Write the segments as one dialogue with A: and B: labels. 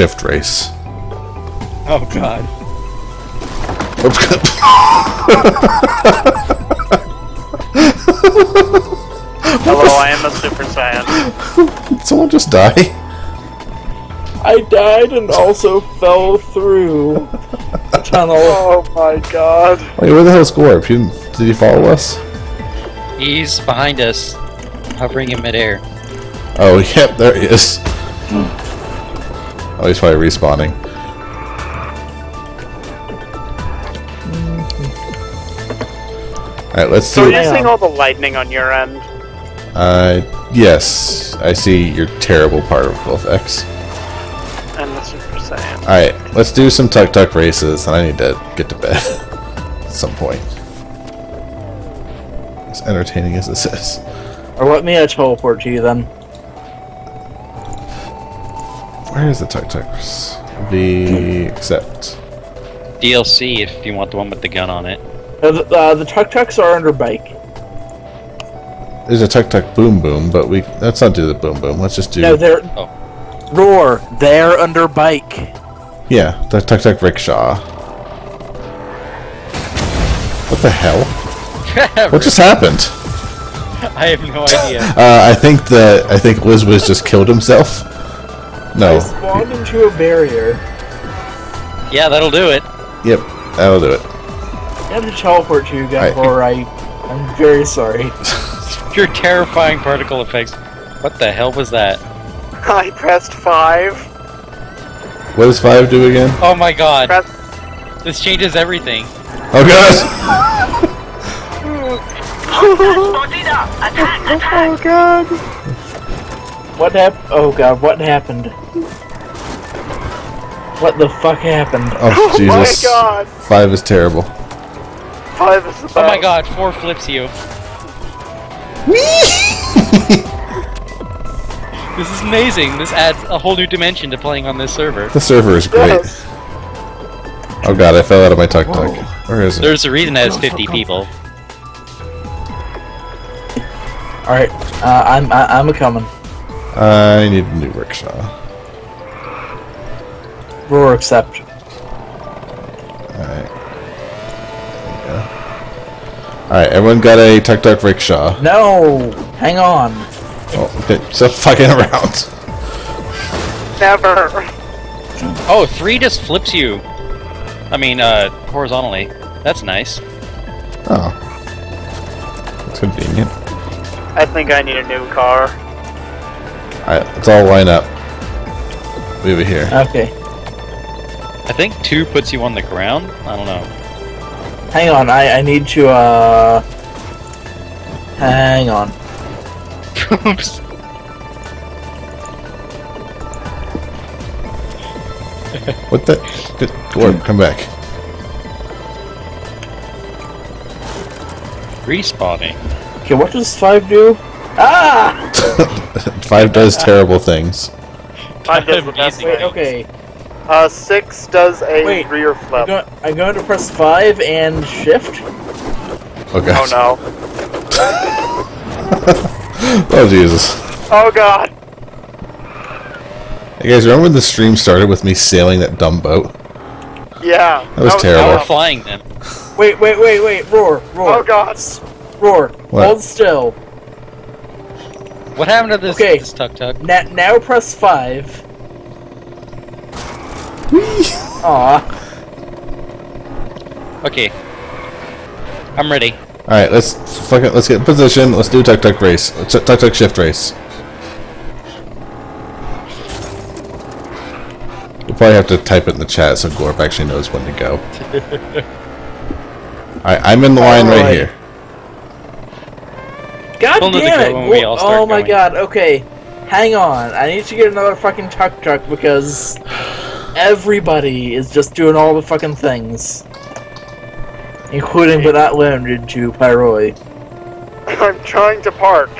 A: shift race.
B: Oh god.
A: Oops.
C: Hello, oh, I am a Super Saiyan.
A: Did someone just die?
D: I died and also fell through a tunnel.
C: Oh my god.
A: Wait, where the hell's Gorb? He, did he follow us?
B: He's behind us, hovering in midair.
A: Oh, yep, there he is. Hmm. Oh, he's probably respawning. Alright, let's
C: So
A: do...
C: you're seeing all the lightning on your end?
A: Uh, yes. I see your terrible particle effects.
C: And the Super Saiyan.
A: Alright, let's do some tuk-tuk races, and I need to get to bed at some point. As entertaining as this is.
D: Or let me uh, teleport to you then.
A: Where is the tuk-tuks? The... accept.
B: DLC if you want the one with the gun on it.
D: Uh, the, uh, the tuk tuks are under bike.
A: There's a tuk-tuk boom boom, but we... Let's not do the boom boom. Let's just do...
D: No, they're
B: Oh.
D: roar. They're under bike.
A: Yeah, the tuk-tuk rickshaw. What the hell? What just happened?
B: I have no idea.
A: Uh, I think that I think Liz Wiz just killed himself.
D: I
A: No.
D: spawned into a barrier.
B: yeah, that'll do it.
A: Yep, that'll do it.
D: I have to teleport to you again,
A: Alright.
D: or I, I'm very sorry.
B: Your terrifying particle effects. What the hell was that?
C: I pressed 5.
A: What does five do again?
B: Oh my god.
C: Press.
B: This changes everything.
A: Oh god!
C: Oh god.
D: What hap- Oh god, what happened? What the fuck happened?
A: Oh
C: Oh my
A: Jesus!
C: god.
A: Five is terrible.
C: 5 is the best.
B: Oh my god, four flips you. this is amazing. This adds a whole new dimension to playing on this server.
A: The server is great.
C: Yes.
A: Oh god, I fell out of my tuk tuk. Where is it?
B: There's a reason that it's 50 people.
D: Alright, uh, I'm, I- I'm a coming.
A: I need a new rickshaw.
D: Roar accept.
A: Alright. Alright, everyone got a tuk tuk rickshaw.
D: No! Hang on.
A: Oh, okay, stop fucking around.
C: Never.
B: Oh, three just flips you. I mean, uh, horizontally. That's nice.
A: Oh. That's convenient.
C: I think I need a new car.
A: Alright, let's all line up. Move it here.
D: Okay.
B: I think two puts you on the ground. I don't know.
D: Hang on, I, I need to, uh... Hang on.
B: Oops.
A: What the? Good. Gorb, come back.
B: Respawning.
D: Okay, what does 5 do? Ah!
A: Five does terrible things.
C: 5 does the best
B: Amazing.
D: Wait, okay.
C: Uh, 6 does a
D: Wait,
C: rear
D: I'm,
C: flip.
D: go- I'm going to press 5 and shift.
A: Oh
C: Oh no.
A: Oh Jesus.
C: Oh god.
A: Hey guys, remember when the stream started with me sailing that dumb boat?
C: Yeah.
A: That was
B: Now
A: terrible.
B: we're flying then.
D: Wait, wait, wait, wait. Roar, roar.
C: Oh god.
D: Roar.
A: What?
D: Hold still.
B: What happened to this,
D: Okay.
B: this tuk tuk?
D: Na- now press 5. Aw.
B: Okay. I'm ready.
A: Alright, let's fuck it, let's get in position, let's do tuk tuk race. Let's tuk tuk shift race. We'll probably have to type it in the chat so Gorp actually knows when to go. Alright, I'm in the line right
D: Alright.
A: here.
D: God
B: We'll
D: damn it!
B: go when we all start
D: oh my
B: going.
D: god, okay. Hang on. I need to get another fucking tuk tuk because everybody is just doing all the fucking things. Including but not limited to Pyroi.
C: I'm trying to park.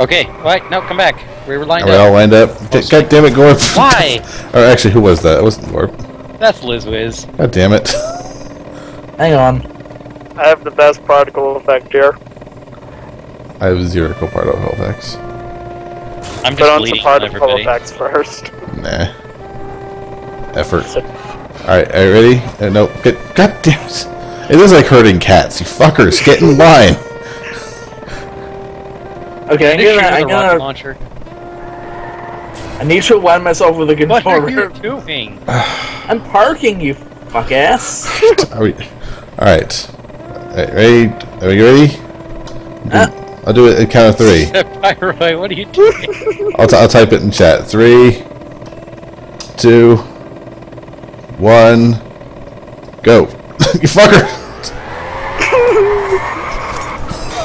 B: Okay. Wait, no, come back. We were lined
A: Are we all
B: up.
A: lined up? G- God damn it, Gorp!
B: Why?
A: or actually, who was that? It wasn't Gorp.
B: That's Liz Wiz.
A: God damn it.
D: Hang on.
C: I have the best particle effect here.
A: I have zero particle effects.
B: I'm
C: Put
B: just
C: on some
B: bleeding on
C: particle
B: everybody.
C: effects first.
A: Nah. Effort. Alright, are you ready? Uh, no, get, god damn it. It is like hurting cats, you fuckers. Get in line.
D: Okay, I'm gonna, I'm
B: a rocket
D: gonna,
B: launcher?
D: I need to align myself with a the
B: What are you
D: controller.
B: doing?
D: I'm parking, you fuck ass.
A: Alright. Alright, ready? Are you ready?
D: Uh.
A: I'll do it at count of three.
B: Pyroid, what are you doing?
A: I'll, t- I'll type it in chat. Three, two, one, go. you fucker!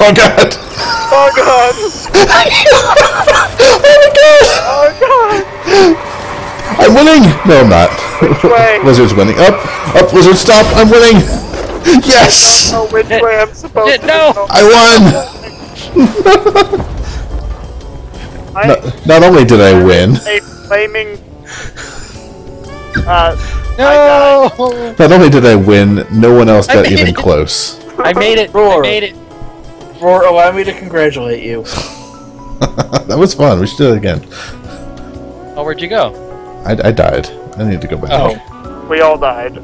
A: oh god!
C: Oh god! oh my god! Oh god!
A: I'm winning! No, I'm not.
C: Which way?
A: Wizard's winning. Up! Up, Wizard, stop! I'm winning! Yes!
C: Oh, which
B: Shit.
C: way I'm supposed
B: Shit,
C: to
B: no.
C: go?
A: I won!
C: I
A: Not, not only did I win,
C: a flaming. Uh,
B: No!
A: not only did I win, no one else got even
B: it.
A: close.
B: I made it! I
D: Roar.
B: made it!
D: Roar, allow me to congratulate you.
A: that was fun. We should do it again.
B: Oh, where'd you go?
A: I, I died. I need to go back.
B: Oh.
C: we all died.